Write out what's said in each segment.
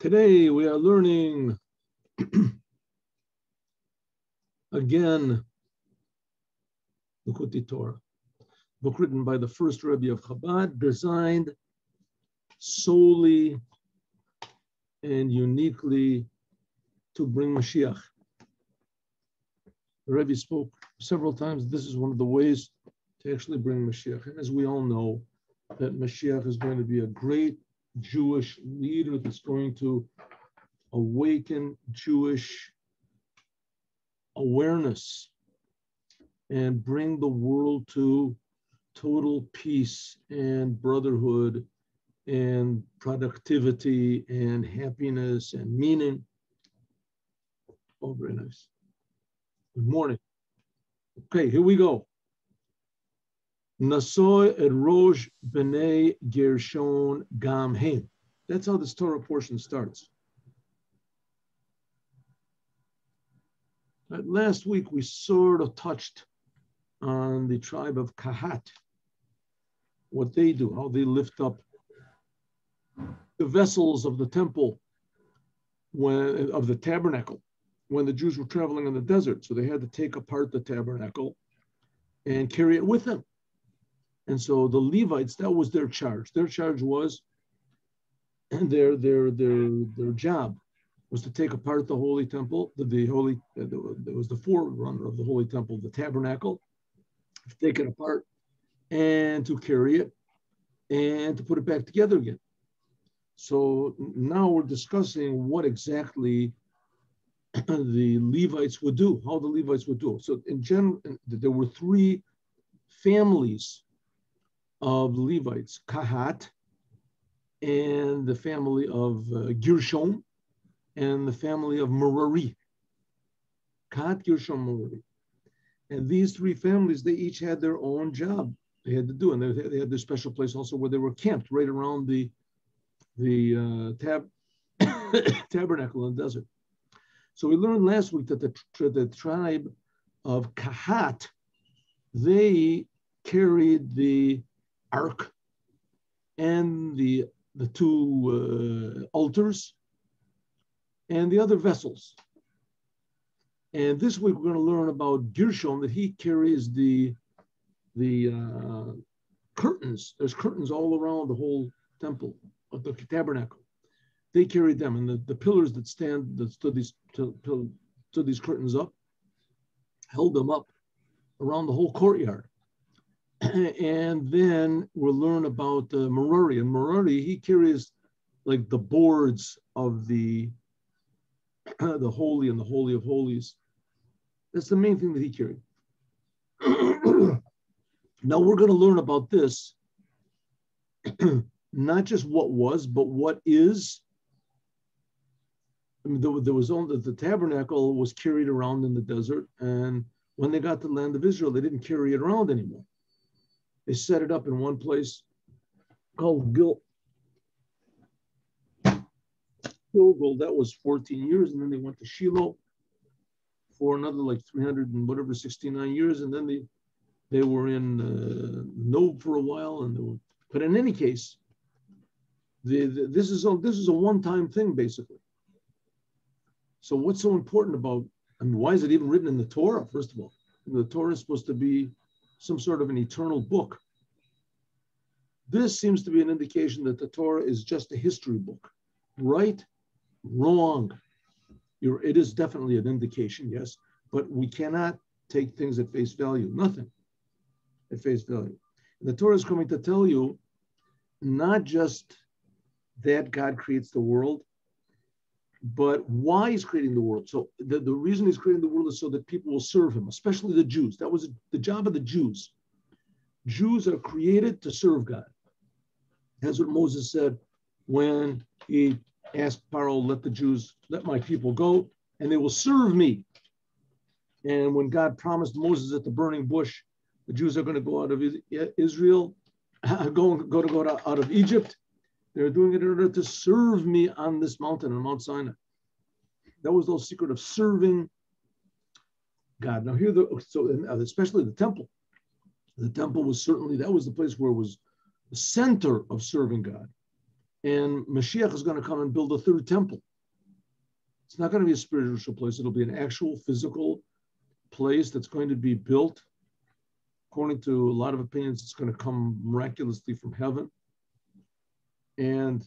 Today we are learning again Likutei Torah, book written by the first Rebbe of Chabad, designed solely and uniquely to bring Mashiach. The Rebbe spoke several times. This is one of the ways to actually bring Mashiach. And as we all know, that Mashiach is going to be a great Jewish leader that's going to awaken Jewish awareness and bring the world to total peace and brotherhood and productivity and happiness and meaning. Oh, very nice. Good morning. Okay, here we go. Nasoy et Rosh B'nai Gershon Gam Hem. That's how this Torah portion starts. Last week we sort of touched on the tribe of Kahat, what they do, how they lift up the vessels of the temple when of the tabernacle when the Jews were traveling in the desert. So they had to take apart the tabernacle and carry it with them. And so the Levites, that was their charge. Their charge was, and their their their their job was to take apart the holy temple, the, the holy, uh, was the forerunner of the holy temple, the tabernacle, take it apart and to carry it and to put it back together again. So now we're discussing what exactly the Levites would do, how the Levites would do. So in general, there were three families of Levites, Kahat, and the family of uh, Gershon, and the family of Merari. Kahat, Gershon, Merari. And these three families, they each had their own job they had to do, and they, they had their special place also where they were camped right around the the uh, tab, tabernacle in the desert. So we learned last week that the, the tribe of Kahat, they carried the ark and the, the two uh, altars and the other vessels. And this week we're going to learn about Gershon that he carries the the uh, curtains. There's curtains all around the whole temple of the tabernacle. They carried them, and the, the pillars that stand that stood these stood these curtains up, held them up around the whole courtyard. and then we'll learn about uh, Merari. And Merari, he carries like the boards of the the holy and the holy of holies. That's the main thing that he carried. now we're going to learn about this, not just what was, but what is. I mean, there, there was only the tabernacle was carried around in the desert, and when they got to the land of Israel, they didn't carry it around anymore. They set it up in one place called Gil. Gilgal. That was 14 years, and then they went to Shiloh for another like 300 and whatever 69 years, and then they they were in uh, Nob for a while, and were, but in any case, the, the, this is a, this is a one-time thing basically. So what's so important about? I mean, why is it even written in the Torah? First of all, the Torah is supposed to be some sort of an eternal book. This seems to be an indication that the Torah is just a history book. Right? Wrong. You're, it is definitely an indication, yes, but we cannot take things at face value. Nothing at face value. And the Torah is coming to tell you not just that God creates the world, but why he's creating the world. So the, the reason he's creating the world is so that people will serve him, especially the Jews. That was the job of the Jews. Jews are created to serve God. That's what Moses said when he asked Pharaoh, let the Jews, let my people go, and they will serve me. And when God promised Moses at the burning bush, the Jews are going to go out of Israel, go, go to go out of Egypt, they're doing it in order to serve me on this mountain, on Mount Sinai. That was the whole secret of serving God. Now here, the, so uh, especially the temple. The temple was certainly, that was the place where it was the center of serving God. and Mashiach is going to come and build a third temple. It's not going to be a spiritual place. It'll be an actual physical place that's going to be built. According to a lot of opinions, it's going to come miraculously from heaven. And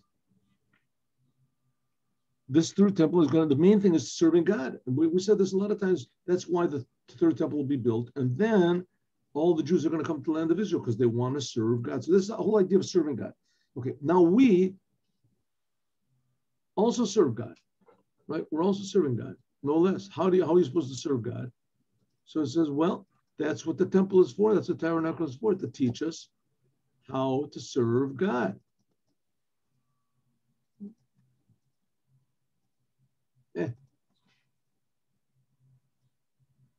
this third temple is going to, the main thing is serving God. And we, we said this a lot of times. That's why the third temple will be built. And then all the Jews are going to come to the land of Israel because they want to serve God. So this is the whole idea of serving God. Okay, now we also serve God, right? We're also serving God, no less. How do you, how are you supposed to serve God? So it says, well, that's what the temple is for. That's what the tabernacle is for, to teach us how to serve God. Eh.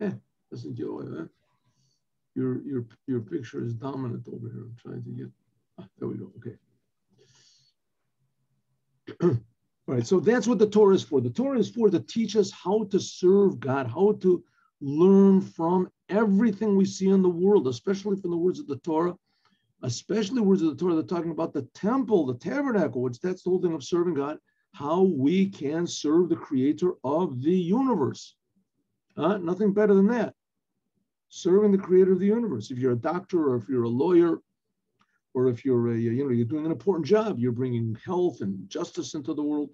Eh, doesn't Joey, huh? Your, your, your picture is dominant over here. I'm trying to get, ah, there we go, okay. All right, so that's what the Torah is for. The Torah is for to teach us how to serve God, how to learn from everything we see in the world, especially from the words of the Torah, especially words of the Torah that are talking about the temple, the tabernacle, which that's the whole thing of serving God, how we can serve the creator of the universe. Uh, nothing better than that. Serving the creator of the universe. If you're a doctor or if you're a lawyer or if you're a, you know you're doing an important job, you're bringing health and justice into the world.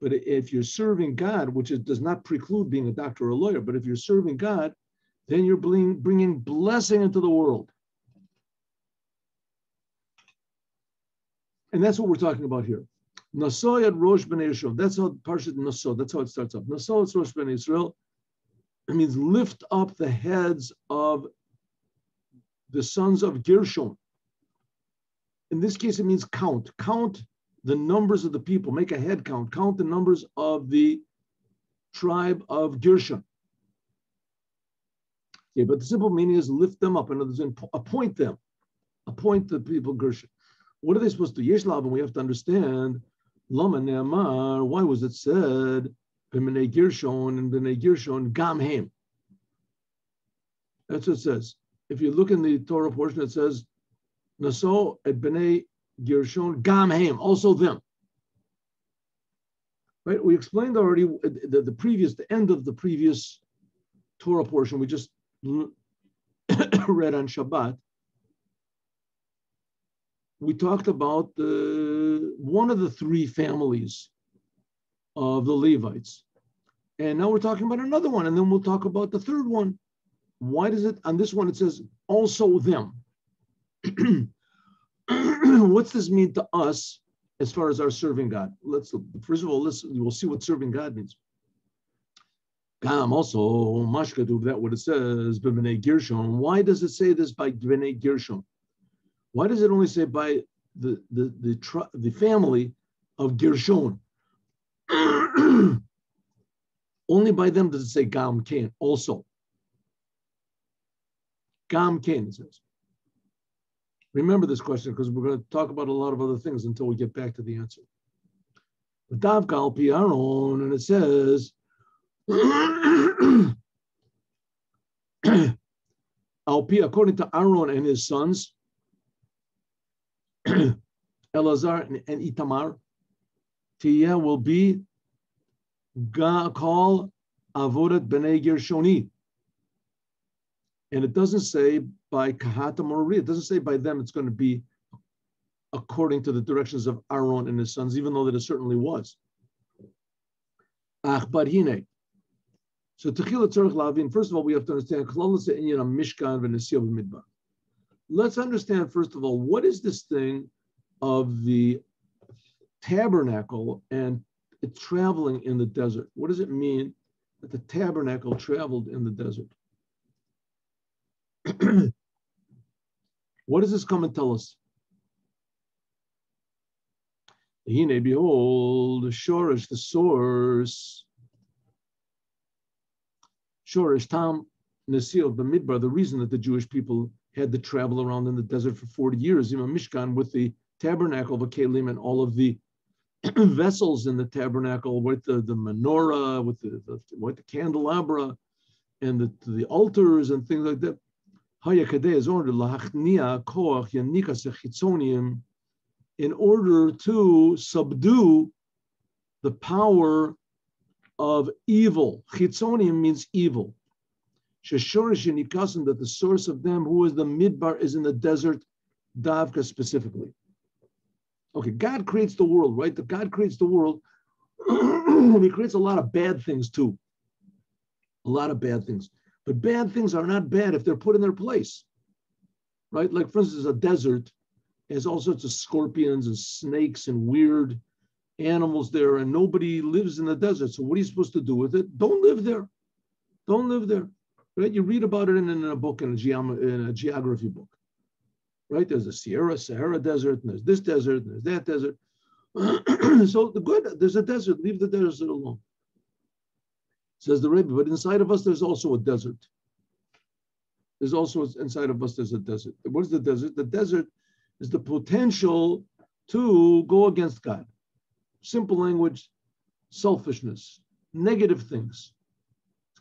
But if you're serving God, which does not preclude being a doctor or a lawyer, but if you're serving God, then you're bringing blessing into the world. And that's what we're talking about here. Nasoy at Rosh Bnei Yisrael. That's how Parshat Naso. That's how it starts up. Naso at Rosh Bnei Yisrael. It means lift up the heads of the sons of Gershon in this case, it means count. Count the numbers of the people. Make a head count. Count the numbers of the tribe of Gershon. Okay, but the simple meaning is lift them up. In other words, appoint them. Appoint the people Gershon. What are they supposed to? Yesh and we have to understand. Lama Ne'amar, why was it said, B'nei Gershon and B'nei Gershon, Gamhem? That's what it says. If you look in the Torah portion, it says, Naso et Bnei Gershon Gamhem, also them. Right? We explained already the, the previous, the end of the previous Torah portion we just read on Shabbat. We talked about the one of the three families of the Levites. And now we're talking about another one, and then we'll talk about the third one. Why does it on this one it says also them? what's this mean to us as far as our serving God? Let's first of all, let's we'll see what serving God means. Gam also mashkadu that what it says b'nei Gershon. Why does it say this by b'nei Gershon? Why does it only say by the the the, the family of Gershon? only by them does it say Gam Cain also. Gam it says. Remember this question because we're going to talk about a lot of other things until we get back to the answer. Dav Galpi Aaron, and it says, Alpi, according to Aaron and his sons, Elazar and, Itamar, Tia will be called Avodat Bnei Gershoni. And it doesn't say by Kahatam or It doesn't say by them it's going to be according to the directions of Aaron and his sons, even though that it certainly was. Ach barhine. So Techila Tzarech Lavin, first of all, we have to understand Mishkan Let's understand, first of all, what is this thing of the tabernacle and traveling in the desert? What does it mean that the tabernacle traveled in the desert? what does this come and tell us? He Hine, behold, Shorish, the source. Shorish, Tam, Nasil, the Midbar, the reason that the Jewish people had to travel around in the desert for 40 years, Imam Mishkan, with the tabernacle of a Kalim and all of the vessels in the tabernacle with the, the menorah, with the, the, with the candelabra, and the, the altars and things like that. In order to subdue the power of evil, chitzonim means evil. Sheshorish Nikasim, that the source of them, who is the midbar, is in the desert, Davka specifically. Okay, God creates the world, right? The God creates the world. he creates a lot of bad things too. A lot of bad things. But bad things are not bad if they're put in their place. Right? Like, for instance, a desert has all sorts of scorpions and snakes and weird animals there, and nobody lives in the desert. So, what are you supposed to do with it? Don't live there. Don't live there. Right? You read about it in, in a book, in a, geom- in a geography book. Right? There's a Sierra, Sahara desert, and there's this desert, and there's that desert. so, the good, there's a desert. Leave the desert alone. Says the Rebbe, but inside of us, there's also a desert. There's also inside of us, there's a desert. What is the desert? The desert is the potential to go against God. Simple language, selfishness, negative things.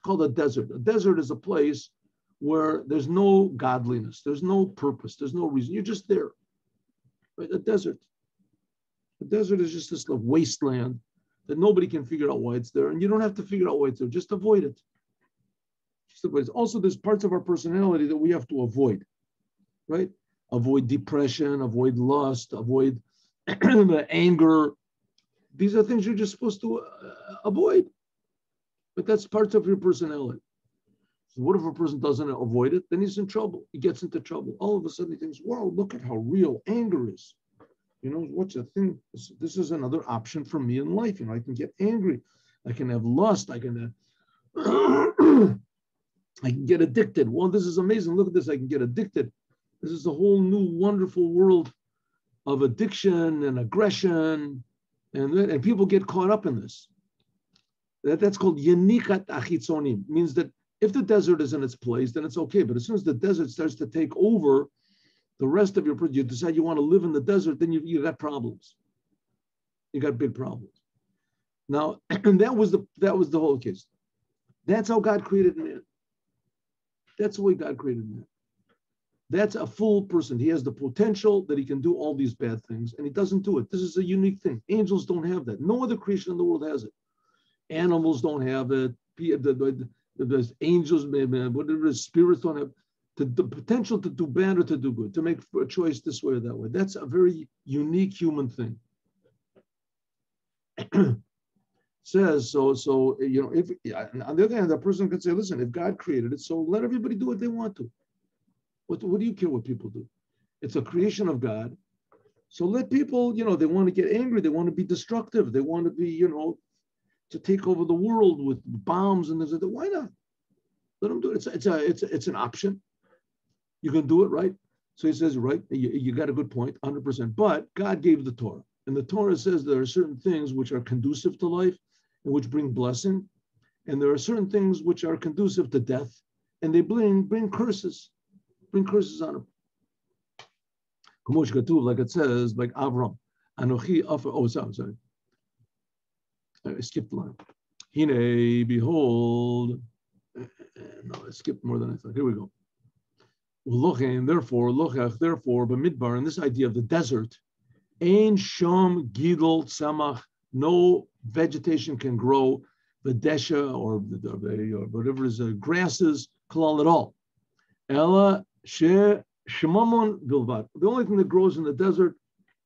Called a desert. A desert is a place where there's no godliness, there's no purpose, there's no reason. You're just there. Right? A desert. A desert is just this wasteland that nobody can figure out why it's there, and you don't have to figure out why it's there. Just avoid it. Just avoid it. Also, there's parts of our personality that we have to avoid, right? Avoid depression, avoid lust, avoid anger. These are things you're just supposed to uh, avoid, but that's part of your personality. So what if a person doesn't avoid it? Then he's in trouble. He gets into trouble. All of a sudden, he thinks, "Wow, look at how real anger is." You know, what's the thing? This, this, is another option for me in life. You know, I can get angry, I can have lust, I can have, I can get addicted. Well, this is amazing. Look at this. I can get addicted. This is a whole new wonderful world of addiction and aggression, and and people get caught up in this. That, that's called yanikat achitzonim. Means that if the desert is in its place, then it's okay. But as soon as the desert starts to take over the rest of your you decide you want to live in the desert, then you, you got problems. You got big problems. Now, and that was the that was the whole case. That's how God created man. That's the way God created man. That's a full person. He has the potential that he can do all these bad things, and he doesn't do it. This is a unique thing. Angels don't have that. No other creation in the world has it. Animals don't have it. The, the, the, the angels, whatever spirits don't have to the potential to do bad or to do good, to make a choice this way or that way. That's a very unique human thing. Says so. So you know, if on the other hand, that person could say, "Listen, if God created it, so let everybody do what they want to. What what do you care what people do? It's a creation of God. So let people, you know, they want to get angry, they want to be destructive, they want to be, you know, to take over the world with bombs and things like that. Why not? Let them do it. It's, it's a it's it's an option you can do it, right? So he says, right, you, you got a good point, 100%. But God gave the Torah. And the Torah says there are certain things which are conducive to life and which bring blessing. And there are certain things which are conducive to death and they bring, bring curses, bring curses on them. Like it says, like Avram, Anochi. Oh, sorry, sorry. I skipped the line. Hine, behold. No, I skipped more than I thought. Here we go. Ulochem, therefore, lochach, therefore, b'midbar, and this idea of the desert, ein shom gidol samach, no vegetation can grow, the or, or whatever is uh, grasses, kalal at all. Ella she shemamon bilvat. The only thing that grows in the desert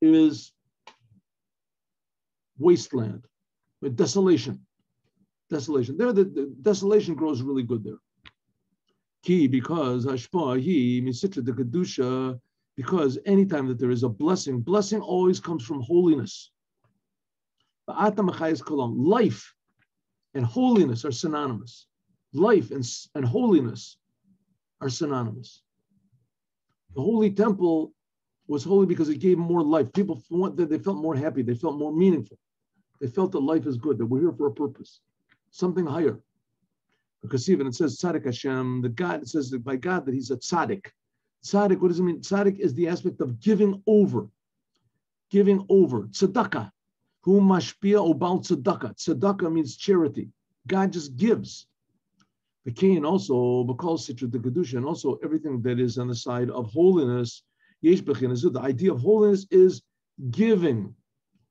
is wasteland, desolation. Desolation. There, the, the desolation grows really good there. Ki, because hashpa he misitra the kedusha, because anytime that there is a blessing, blessing always comes from holiness. Life and holiness are synonymous. Life and, and holiness are synonymous. The holy temple was holy because it gave more life. People they felt more happy, they felt more meaningful. They felt that life is good, that we're here for a purpose, something higher. Because even it says tzaddik Hashem, the God, it says by God that he's a tzaddik. Tzaddik, what does it mean? Tzaddik is the aspect of giving over. Giving over. Tzedakah. Who mashpia obal tzedakah. Tzedakah means charity. God just gives. The king also, Bakal Sitra the Kedusha, and also everything that is on the side of holiness. Yesh The idea of holiness is giving,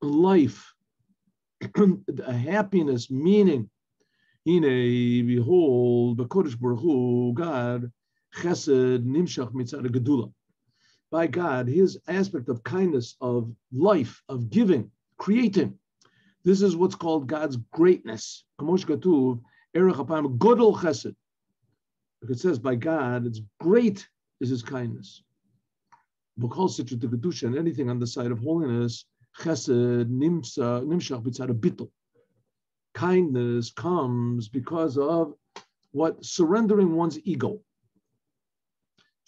life, happiness, meaning. Hine, behold, Kodesh Baruch Hu, God, Chesed Nimshach Mitzad Gedula. By God, His aspect of kindness, of life, of giving, creating. This is what's called God's greatness. Kamosh Katuv, Erech Apam Godol Chesed. It says, by God, it's great is His kindness. Bukal Sitra and anything on the side of holiness, Chesed Nimsa uh, Nimshach uh, Mitzad Bittel kindness comes because of what surrendering one's ego.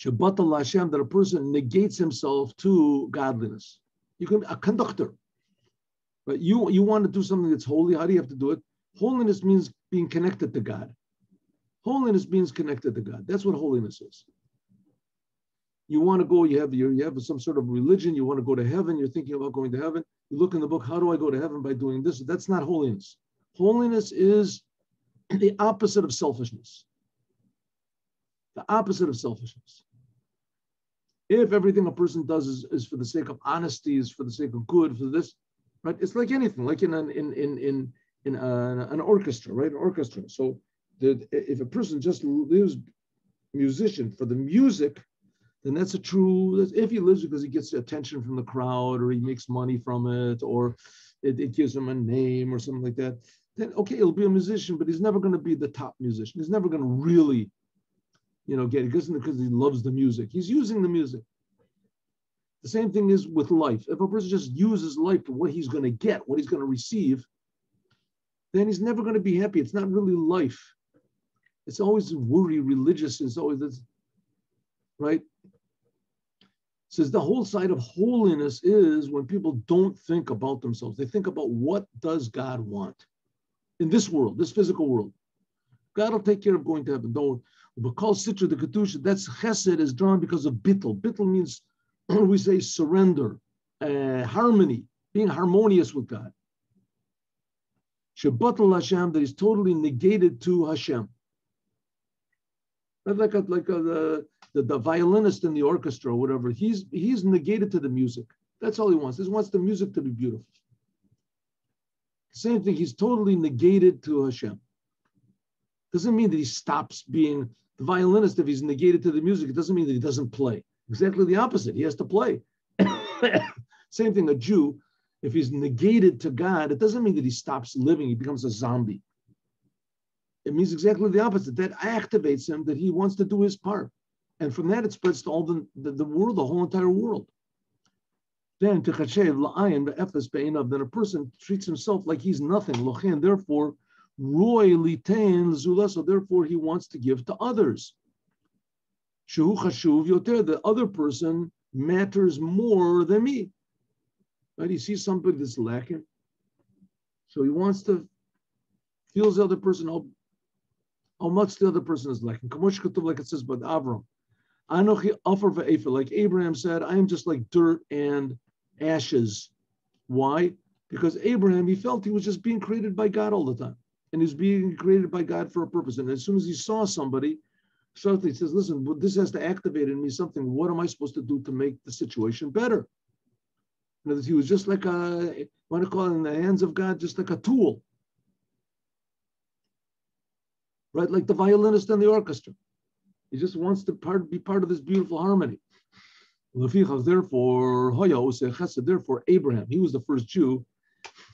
Shabbat Hashem, that a person negates himself to godliness. You can be a conductor, but you you want to do something that's holy. How do you have to do it? Holiness means being connected to God. Holiness means connected to God. That's what holiness is. You want to go, you have your, you have some sort of religion, you want to go to heaven, you're thinking about going to heaven. You look in the book, how do I go to heaven by doing this? That's not holiness. Holiness is the opposite of selfishness. The opposite of selfishness. If everything a person does is, is for the sake of honesty, is for the sake of good, for this, right? It's like anything, like in an in in in in an orchestra, right? An orchestra. So the, if a person just lives musician for the music, then that's a true. If he lives because he gets attention from the crowd, or he makes money from it, or it, it gives him a name or something like that, then okay, he'll be a musician, but he's never going to be the top musician. He's never going to really, you know, get it because he loves the music. He's using the music. The same thing is with life. If a person just uses life for what he's going to get, what he's going to receive, then he's never going to be happy. It's not really life. It's always worry, religious. It's always this, right? Says the whole side of holiness is when people don't think about themselves. They think about what does God want in this world, this physical world. God will take care of going to heaven. Don't. But called Sitra the Kedusha, that's chesed is drawn because of bittel. Bittel means, we say, surrender, uh, harmony, being harmonious with God. Shabbatul Hashem, that is totally negated to Hashem. Like a, like a, the, the, violinist in the orchestra or whatever, he's he's negated to the music. That's all he wants. He wants the music to be beautiful. Same thing, he's totally negated to Hashem. Doesn't mean that he stops being the violinist if he's negated to the music. It doesn't mean that he doesn't play. Exactly the opposite. He has to play. Same thing, a Jew, if he's negated to God, it doesn't mean that he stops living, he becomes a zombie. It means exactly the opposite. That activates him that he wants to do his part. And from that, it spreads to all the, the, the world, the whole entire world. Then then a person treats himself like he's nothing. Lochen, therefore, roy litain so therefore he wants to give to others. The other person matters more than me. Right? He sees somebody that's lacking. So he wants to feels the other person how, how much the other person is lacking. Like it says, but Avram. Anochi offer like Abraham said, I am just like dirt and ashes. Why? Because Abraham, he felt he was just being created by God all the time. And he's being created by God for a purpose. And as soon as he saw somebody, suddenly he says, listen, this has to activate in me something. What am I supposed to do to make the situation better? Words, he was just like a, want to call it in the hands of God, just like a tool. Right? Like the violinist in the orchestra. He just wants to part, be part of this beautiful harmony. Therefore, therefore, Abraham, he was the first Jew.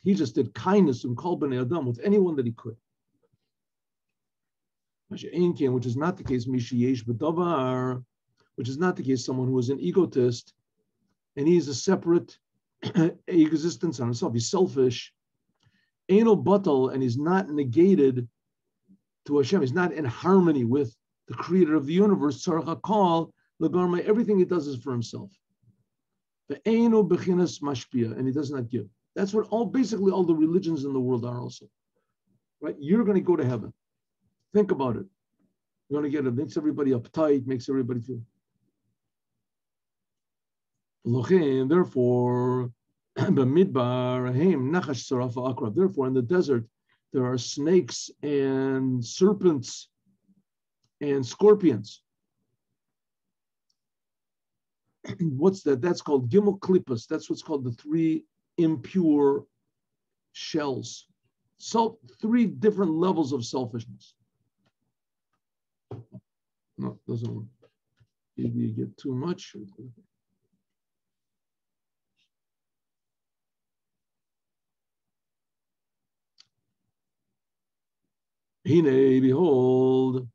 He just did kindness and kol b'nei adam with anyone that he could. Which is not the case, which is not the case, someone who is an egotist and he is a separate existence on himself. He's selfish. Anal and he's not negated to Hashem. He's not in harmony with the creator of the universe. Tzarach call Lagarma, everything he does is for himself. Eino Bechinas Mashpia, and he does not give. That's what all basically all the religions in the world are also. Right? You're going to go to heaven. Think about it. You're going to get it, makes everybody uptight, makes everybody feel. Therefore, Therefore, in the desert, there are snakes and serpents and scorpions. what's that? That's called gimel. That's what's called the three impure shells. So three different levels of selfishness. No, doesn't. Either you get too much. Hine, behold,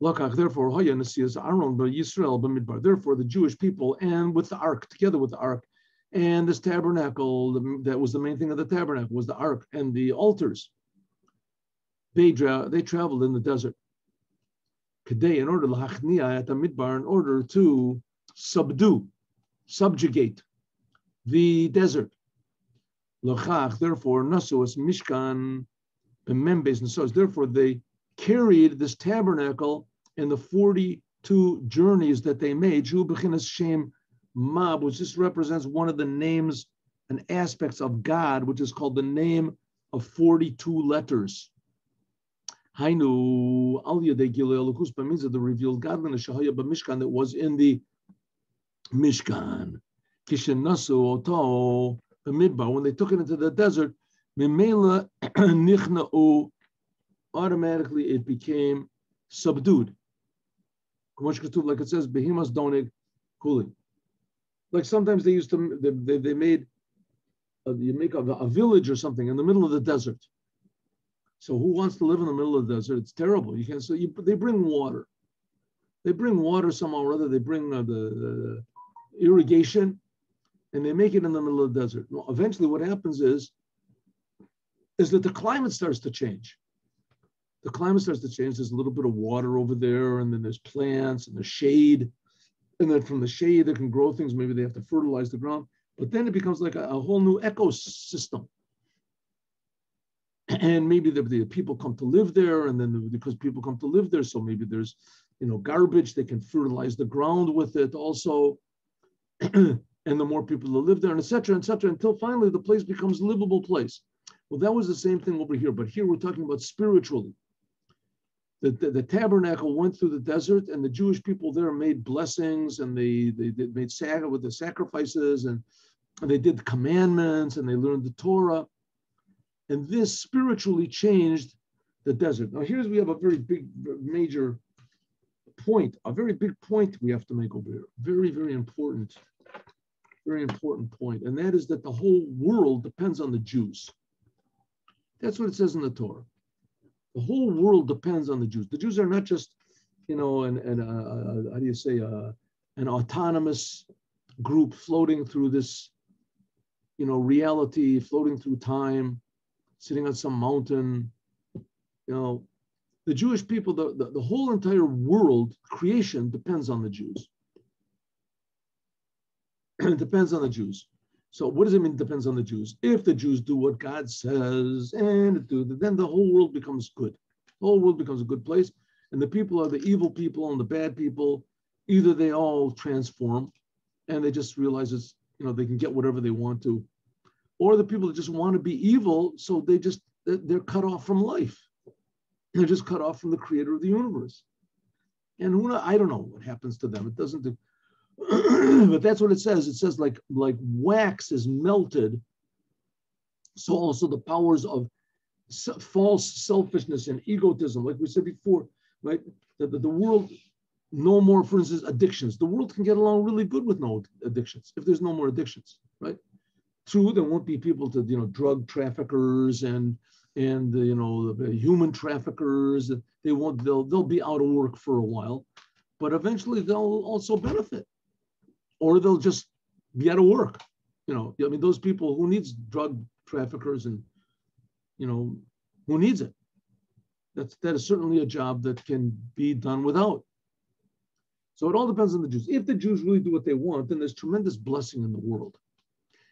Therefore, Nasias Aaron, Yisrael. Therefore, the Jewish people, and with the ark, together with the ark, and this tabernacle, that was the main thing of the tabernacle, was the ark and the altars. They, they traveled in the desert. Today, in order lahachnia at the midbar, in order to subdue, subjugate the desert. Lachach, therefore, Nasuas Mishkan Membes and so Therefore, they carried this tabernacle in the 42 journeys that they made. Shem Mab, which just represents one of the names and aspects of God, which is called the name of 42 letters. Hainu al yadei means of the revealed godliness shahaya b'mishkan that was in the Mishkan. Kishen Kishenasu oto midbar when they took it into the desert, Mimela nichna'u, automatically it became subdued. Like it says, behemoths donig kuli. Like sometimes they used to, they, they made, a, you make a, a village or something in the middle of the desert. So who wants to live in the middle of the desert? It's terrible. You can't. So you, they bring water. They bring water somehow or other. They bring uh, the, the, irrigation, and they make it in the middle of the desert. Well, eventually, what happens is is that the climate starts to change. The climate starts to change. There's a little bit of water over there, and then there's plants and there's shade. And then from the shade, they can grow things. Maybe they have to fertilize the ground. But then it becomes like a, a whole new ecosystem. And maybe the, the, people come to live there, and then the, because people come to live there, so maybe there's, you know, garbage. They can fertilize the ground with it also. and the more people that live there, and etc. etc. until finally the place becomes livable place. Well, that was the same thing over here, but here we're talking about spiritually. The, the, the, tabernacle went through the desert, and the Jewish people there made blessings, and they they, they made sac- with the sacrifices, and, and they did the commandments, and they learned the Torah, and this spiritually changed the desert. Now, here's we have a very big, major point, a very big point we have to make over here. Very, very important, very important point, and that is that the whole world depends on the Jews. That's what it says in the Torah. The whole world depends on the Jews. The Jews are not just, you know, an, an uh, how do you say, uh, an autonomous group floating through this, you know, reality, floating through time, sitting on some mountain. You know, the Jewish people, the, the, the whole entire world, creation depends on the Jews. it depends on the Jews. So what does it mean? It depends on the Jews. If the Jews do what God says and do, then the whole world becomes good. The whole world becomes a good place. And the people are the evil people and the bad people. Either they all transform and they just realize it's, you know, they can get whatever they want to. Or the people that just want to be evil, so they just, they're cut off from life. They're just cut off from the creator of the universe. And who I don't know what happens to them. It doesn't do, but that's what it says. It says like like wax is melted. So also the powers of false selfishness and egotism, like we said before, right? That the, the world, no more, for instance, addictions. The world can get along really good with no addictions if there's no more addictions, right? True, there won't be people to you know drug traffickers and and you know the human traffickers. They won't. They'll they'll be out of work for a while, but eventually they'll also benefit or they'll just be out of work. You know, I mean, those people who needs drug traffickers and, you know, who needs it? That's that is certainly a job that can be done without. So it all depends on the Jews. If the Jews really do what they want, then there's tremendous blessing in the world.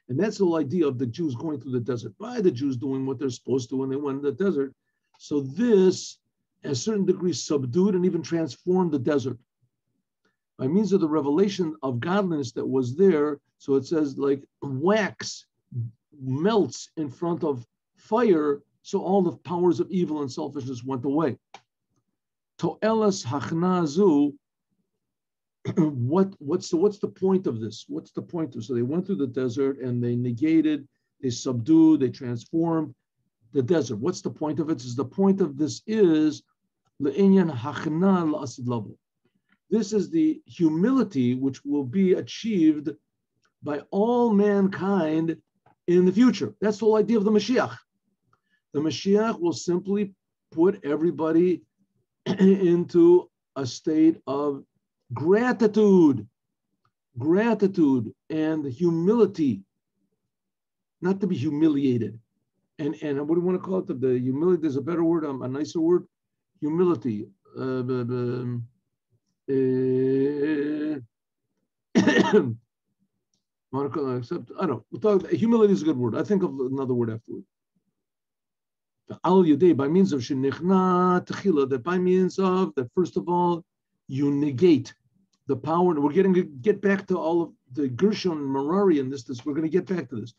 And that's the whole idea of the Jews going through the desert by the Jews doing what they're supposed to when they went in the desert. So this, at a certain degree, subdued and even transformed the desert by means of the revelation of godliness that was there. So it says, like wax melts in front of fire, so all the powers of evil and selfishness went away. To'elas hachnazu, what what's the what's the point of this? What's the point of so they went through the desert and they negated, they subdued, they transformed the desert. What's the point of it? Is the point of this is le'inyan hachna la'asid level. This is the humility which will be achieved by all mankind in the future. That's the whole idea of the Mashiach. The Mashiach will simply put everybody into a state of gratitude, gratitude and humility, not to be humiliated. And, and what do you want to call it? The, the humility, there's a better word, um, a nicer word, humility. Uh, uh, except I don't know. Humility is a good word. I think of another word afterward. Al by means of Shenichna Techila, that by means of that, first of all, you negate the power. And We're getting to get back to all of the Gershon Merari and this, this. We're going to get back to this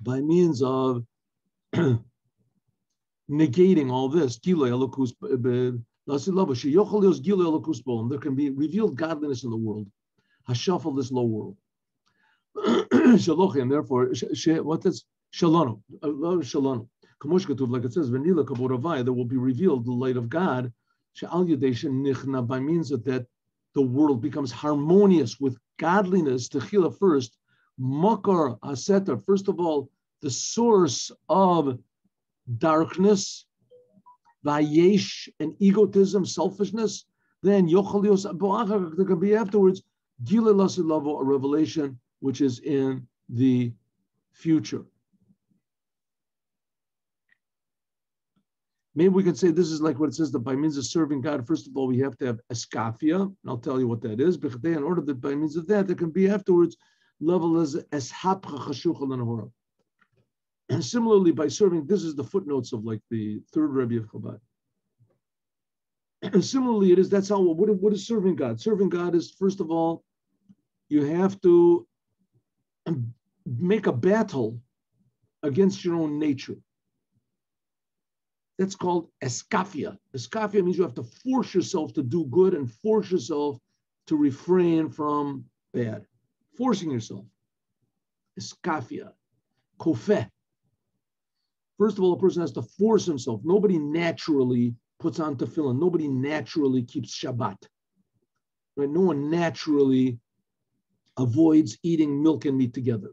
by means of negating all this. There can be revealed godliness in the world. Hashafal this low world. Shalochim, therefore, what is Shalom? Uh, uh, Shalom. Like it says, there will be revealed the light of God. By means of that, the world becomes harmonious with godliness. Techila first, Makar Aseta, first of all, the source of darkness, Vayesh, and egotism, selfishness. Then Yochalios there can be afterwards, Gila a revelation which is in the future. Maybe we could say this is like what it says that by means of serving God, first of all, we have to have eskafia, and I'll tell you what that is. In order that by means of that, there can be afterwards level as eshapcha chashuchal and similarly, by serving, this is the footnotes of like the third Rebbe of Chabad. And similarly, it is that's how what, what is serving God? Serving God is first of all, you have to make a battle against your own nature. That's called escafia. Escafia means you have to force yourself to do good and force yourself to refrain from bad. Forcing yourself. Escafia. Kofeh. First of all, a person has to force himself. Nobody naturally puts on tefillin. Nobody naturally keeps Shabbat. Right? No one naturally avoids eating milk and meat together.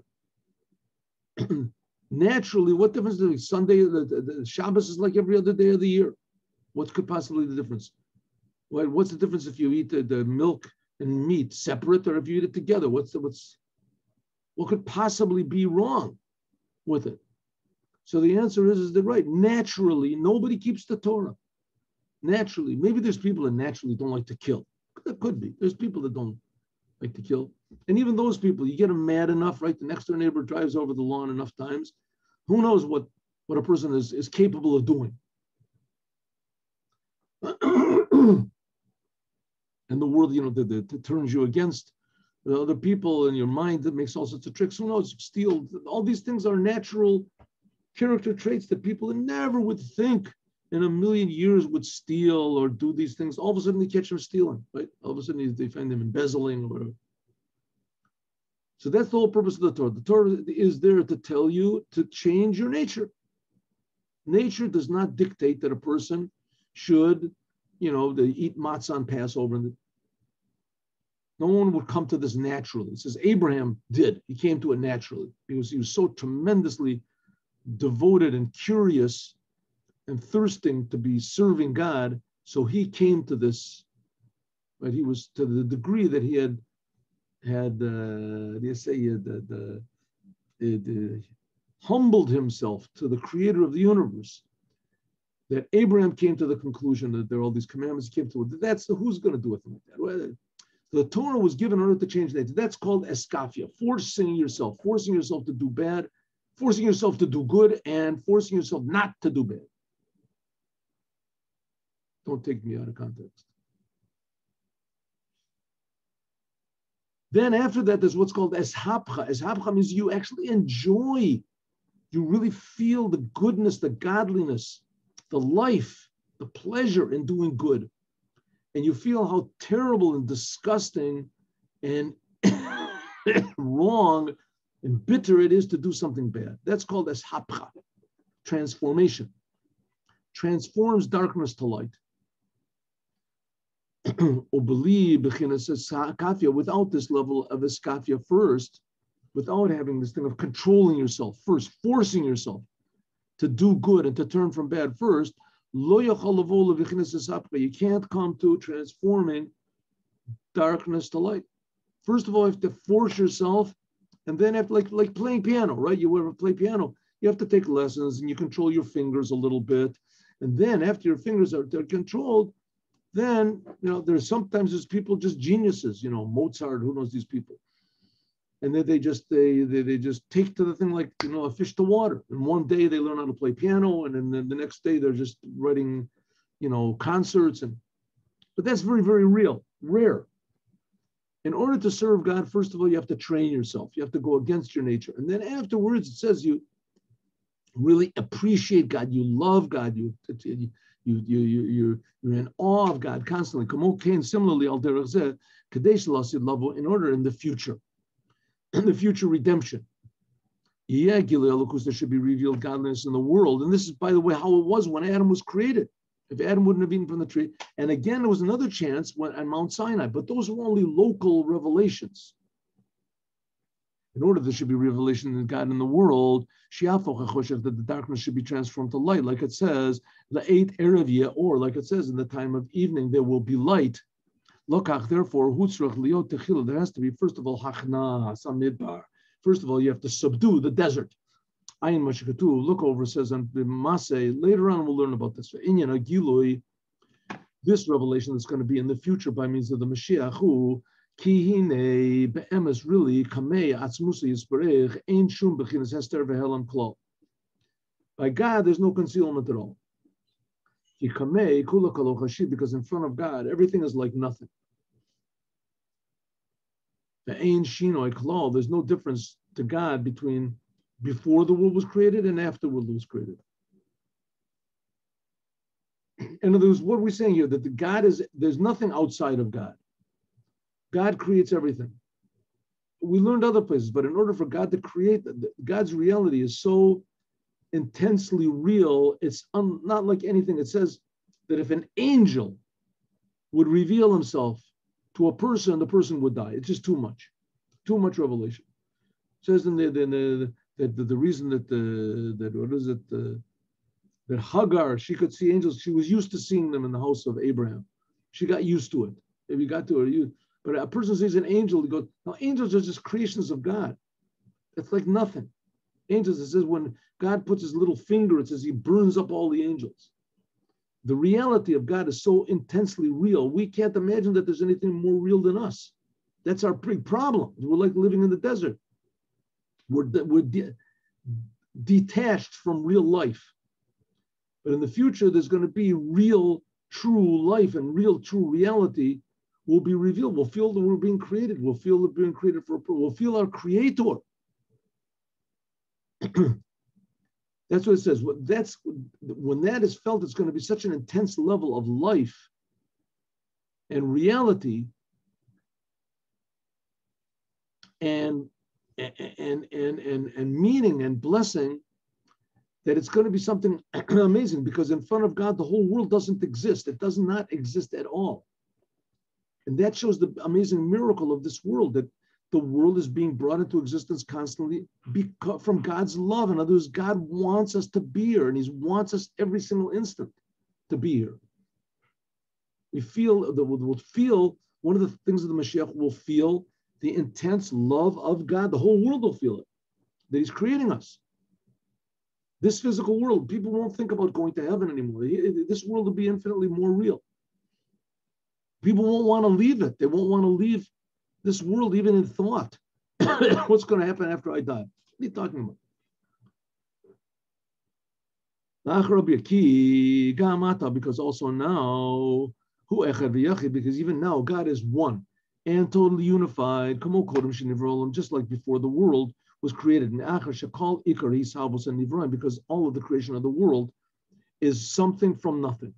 Naturally, what difference does Sunday, the, the, Shabbos is like every other day of the year. What could possibly be the difference? Well, what's the difference if you eat the, the milk and meat separate or if you eat it together? What's the, what's what could possibly be wrong with it? So the answer is, is that right? Naturally, nobody keeps the Torah. Naturally, maybe there's people that naturally don't like to kill. That could be. There's people that don't like to kill. And even those people, you get them mad enough, right? The next door neighbor drives over the lawn enough times. Who knows what, what a person is, is capable of doing? and the world, you know, that, that turns you against the other people in your mind that makes all sorts of tricks. Who knows? Steal. All these things are natural character traits that people never would think in a million years would steal or do these things. All of a sudden they catch them stealing, right? All of a sudden they find them embezzling or whatever. So that's the whole purpose of the Torah. The Torah is there to tell you to change your nature. Nature does not dictate that a person should, you know, they eat matzah on Passover. No one would come to this naturally. It says Abraham did. He came to it naturally because he was so tremendously devoted and curious and thirsting to be serving God. So he came to this, but he was to the degree that he had had uh, you say uh, the, the, the humbled himself to the creator of the universe that Abraham came to the conclusion that there are all these commandments came to it. That's the, who's going to do it like that? Well, the Torah was given in order to change nature. That's called escafia, forcing yourself, forcing yourself to do bad, forcing yourself to do good, and forcing yourself not to do bad. Don't take me out of context. Then after that, there's what's called eshapcha. Eshapcha means you actually enjoy, you really feel the goodness, the godliness, the life, the pleasure in doing good. and you feel how terrible and disgusting and wrong and bitter it is to do something bad. That's called ishapcha, transformation. Transforms darkness to light. without this level of iskafia first, without having this thing of controlling yourself first, forcing yourself to do good and to turn from bad first, you can't come to transforming darkness to light. First of all, you have to force yourself, and then have like like playing piano, right? You ever play piano? You have to take lessons, and you control your fingers a little bit, and then after your fingers are they're controlled, then you know there's sometimes there's people just geniuses, you know, Mozart, who knows these people, and then they just they they, they just take to the thing like you know a fish to water, and one day they learn how to play piano, and then the next day they're just writing, you know, concerts and, but that's very very real, rare in order to serve God, first of all, you have to train yourself. You have to go against your nature. And then afterwards, it says you really appreciate God. You love God. You, you, you, you, you, you're in awe of God constantly. And similarly, in order in the future, in the future redemption. There should be revealed godliness in the world. And this is, by the way, how it was when Adam was created if Adam wouldn't have eaten from the tree. And again, there was another chance when, on Mount Sinai, but those were only local revelations. In order there should be revelation in God in the world, that the darkness should be transformed to light, like it says, the eight Erev or like it says, in the time of evening, there will be light. Lokach, therefore, there has to be, first of all, hachna, samidbar. First of all, you have to subdue the desert. Ayin Mashikatu, look over, says on the Masay. Later on, we'll learn about this. Inyan Agilui, this revelation that's going to be in the future by means of the Mashiach, who kihine be'emes really kamei atzmusa yisparech ein shum bechinas hester vehelam Klo. By God, there's no concealment at all. Because in front of God, everything is like nothing. There's no difference to God between before the world was created and after the world was created. In other words, what are we saying here? That the God is, there's nothing outside of God. God creates everything. We learned other places, but in order for God to create, God's reality is so intensely real, it's un, not like anything. It says that if an angel would reveal himself to a person, the person would die. It's just too much, too much revelation. It says in the, in the, that the, the reason that the that what is it the, that Hagar she could see angels. She was used to seeing them in the house of Abraham. She got used to it. If you got to her you but a person sees an angel you go now angels are just creations of God. It's like nothing. Angels it says when God puts his little finger it says he burns up all the angels. The reality of God is so intensely real we can't imagine that there's anything more real than us. That's our big problem. We're like living in the desert we're, de- detached from real life. But in the future, there's going to be real, true life and real, true reality will be revealed. We'll feel that we're being created. We'll feel that we're being created for. a purpose. We'll feel our Creator. that's what it says. That's when that is felt. It's going to be such an intense level of life and reality and and, and, and, and meaning and blessing that it's going to be something amazing because in front of God, the whole world doesn't exist. It does not exist at all. And that shows the amazing miracle of this world that the world is being brought into existence constantly because, from God's love. In other words, God wants us to be here and He wants us every single instant to be here. We feel that we'll feel one of the things of the Mashiach will feel the intense love of God, the whole world will feel it, that He's creating us. This physical world, people won't think about going to heaven anymore. This world will be infinitely more real. People won't want to leave it. They won't want to leave this world even in thought. What's going to happen after I die? What are you talking about? Because also now, because even now God is one and totally unified, just like before the world was created. Because all of the creation of the world is something from nothing.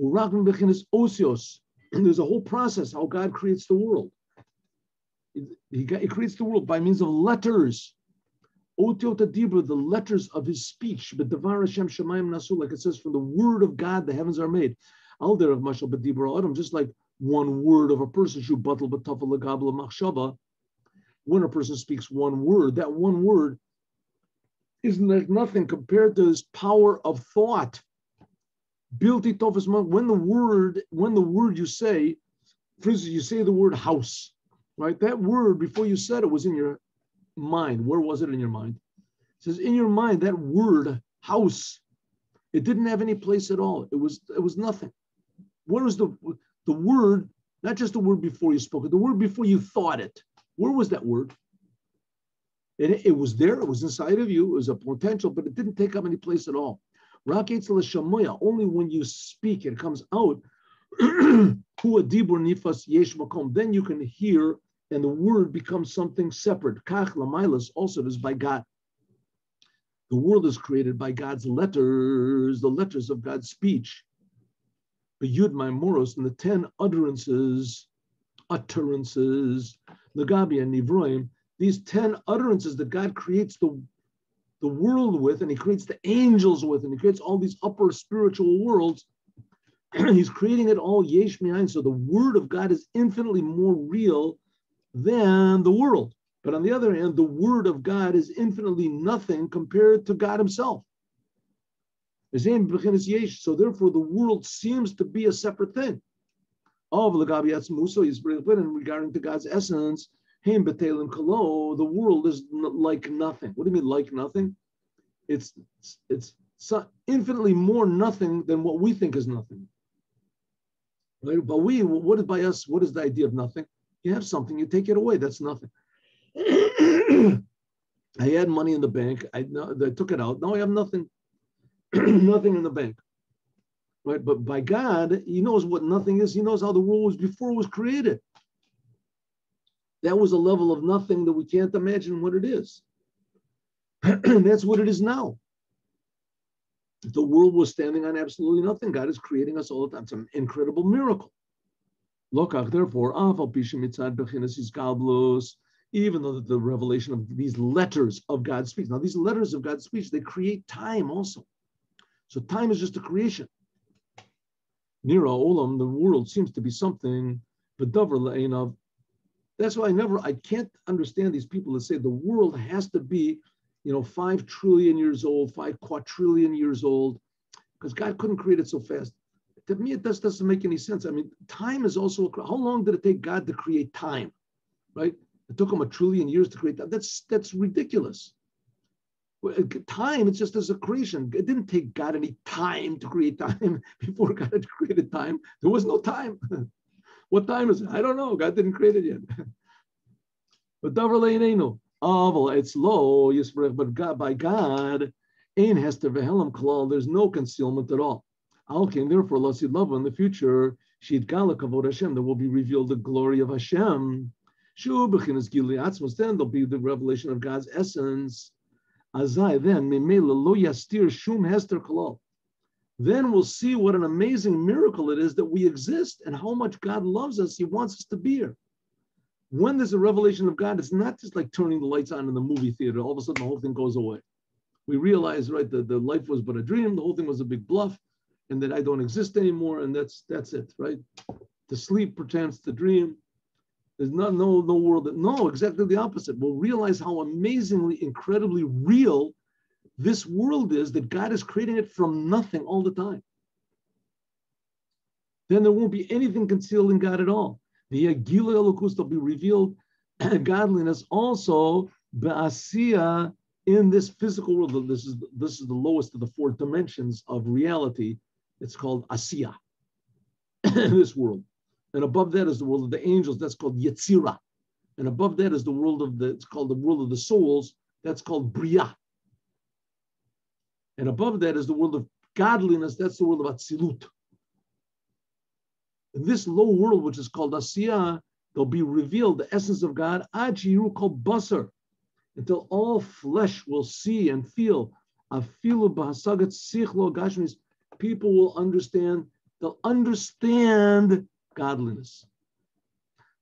osios. There's a whole process how God creates the world. He, he, creates the world by means of letters. The letters of his speech, but Devar Hashem Shemayim Nasu, like it says, from the word of God the heavens are made. Alder of Mashal Adam, just like one word of a person, Shu Batal Batafal Gabla Machshaba, when a person speaks one word, that one word isn't like nothing compared to his power of thought. Bilti Tofas when the word, when the word you say, for instance, you say the word house, right? That word before you said it was in your mind. Where was it in your mind? It says in your mind that word house. It didn't have any place at all. It was it was nothing. Where was the the word? Not just the word before you spoke it, the word before you thought it. Where was that word? It, it was there. It was inside of you. It was a potential, but it didn't take up any place at all. Only when you speak, it comes out. Then you can hear and the word becomes something separate. Kach lamailas also is by God. The world is created by God's letters, the letters of God's speech. Yud Moros and the ten utterances, utterances, Nagabi and Nivroim, these ten utterances that God creates the, the world with, and He creates the angels with, and He creates all these upper spiritual worlds. He's creating it all yesh mi'ayin. So the word of God is infinitely more real than the world. But on the other hand, the word of God is infinitely nothing compared to God himself. So therefore, the world seems to be a separate thing. Of Musa is regarding to God's essence, the world is like nothing. What do you mean like nothing? It's it's infinitely more nothing than what we think is nothing. Right? But we, what is by us? What is the idea of nothing? You have something, you take it away. That's nothing. I had money in the bank. I, I took it out. Now I have nothing, nothing in the bank. Right? But by God, He knows what nothing is. He knows how the world was before it was created. That was a level of nothing that we can't imagine what it is. And that's what it is now. The world was standing on absolutely nothing. God is creating us all the time. It's an incredible miracle. Lokach, therefore, even though the revelation of these letters of God's speech. Now, these letters of God's speech, they create time also. So time is just a creation. Nira Olam, the world seems to be something. That's why I never, I can't understand these people that say the world has to be, you know, five trillion years old, five quadrillion years old, because God couldn't create it so fast to me, it just doesn't make any sense. I mean, time is also, a. how long did it take God to create time, right? It took him a trillion years to create that. That's, that's ridiculous. Time, it's just a creation. It didn't take God any time to create time before God had created time. There was no time. what time is it? I don't know. God didn't create it yet. but it's low, but God, by God, Ain Hester Vehelam Kalal, there's no concealment at all. Alkin, therefore, Lasid Lava in the future, Shid Gala Kavod Hashem, there will be revealed the glory of Hashem. Shu Bechinas Gili then there'll be the revelation of God's essence. Azai, then, Lo Yastir Shum Hester. Then we'll see what an amazing miracle it is that we exist and how much God loves us. He wants us to be here. When there's a revelation of God, it's not just like turning the lights on in the movie theater. All of a sudden, the whole thing goes away. We realize, right, that the life was but a dream. The whole thing was a big bluff and that I don't exist anymore, and that's that's it, right? The sleep pretends to dream. There's not no no world that no, exactly the opposite. We'll realize how amazingly, incredibly real this world is that God is creating it from nothing all the time. Then there won't be anything concealed in God at all. The Agila Elokus will be revealed godliness also Ba'asiya in this physical world. This is this is the lowest of the four dimensions of reality it's called Asiya, this world. And above that is the world of the angels. That's called Yetzira. And above that is the world of the, it's called the world of the souls. That's called Bria. And above that is the world of godliness. That's the world of Atzilut. In this low world, which is called Asiya, there'll be revealed the essence of God, Ajiru called Basar, until all flesh will see and feel. Afilu Bahasagat Sichlo Gashmis people will understand They'll understand godliness.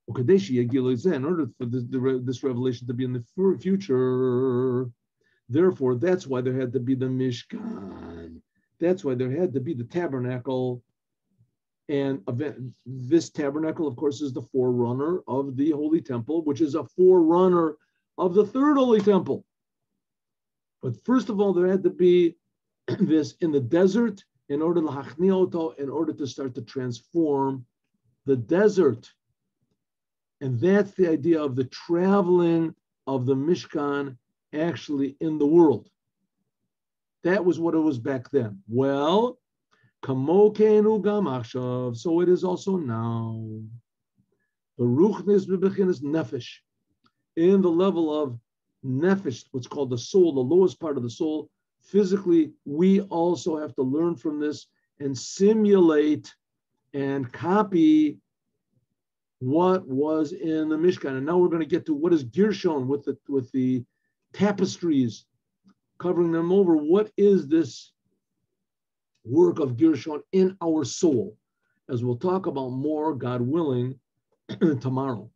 In order for this, this revelation to be in the future, therefore, that's why there had to be the Mishkan. That's why there had to be the tabernacle. And this tabernacle, of course, is the forerunner of the Holy Temple, which is a forerunner of the third Holy Temple. But first of all, there had to be this in the desert in order to in order to start to transform the desert. And that's the idea of the traveling of the Mishkan actually in the world. That was what it was back then. Well, so it is also now. Nefesh, in the level of nefesh, what's called the soul, the lowest part of the soul. Physically, we also have to learn from this and simulate and copy what was in the Mishkan. And now we're going to get to what is Gershon with the with the tapestries covering them over. What is this work of Gershon in our soul? As we'll talk about more, God willing, tomorrow.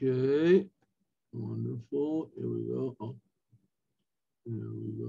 Okay, wonderful. Here we go. Oh, here we go.